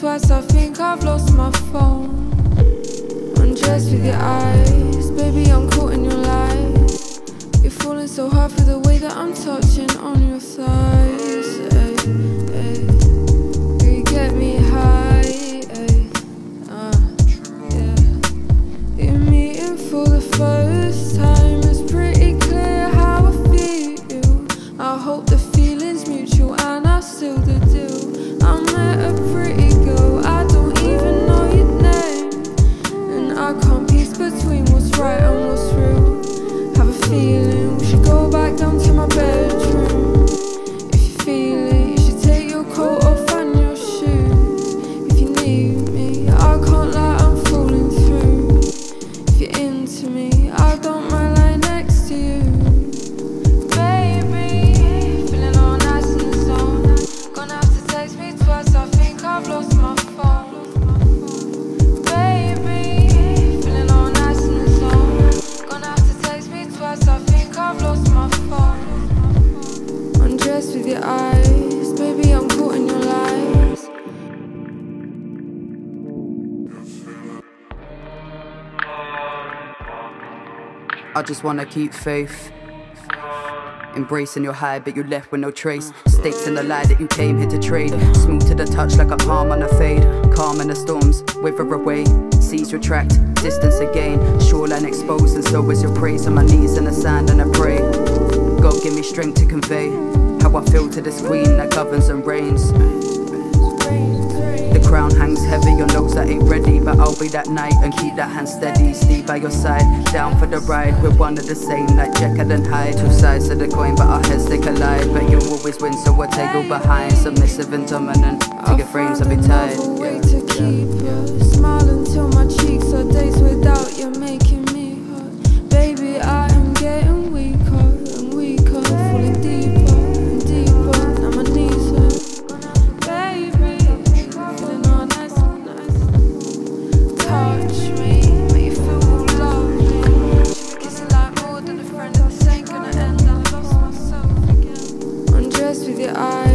twice, I think I've lost my phone. Undressed with your eyes, baby, I'm caught in your lies. You're falling so hard for the way that I'm touching I just wanna keep faith. Embracing your high, but you left with no trace. Stakes in the lie that you came here to trade. Smooth to the touch like a palm on a fade. Calm in the storms, wither away. Seas retract, distance again. Shoreline exposed, and so is your praise. On my knees in the sand, and I pray. God, give me strength to convey how I feel to this queen that governs and reigns. Heavy on those that ain't ready, but I'll be that knight and keep that hand steady. Stay by your side, down for the ride. We're one of the same, like Jekyll and Hyde. Two sides of the coin, but our heads they collide. But you always win, so I take you behind. Submissive and dominant, take your frames, I'll be tied. Yeah. to with your eyes.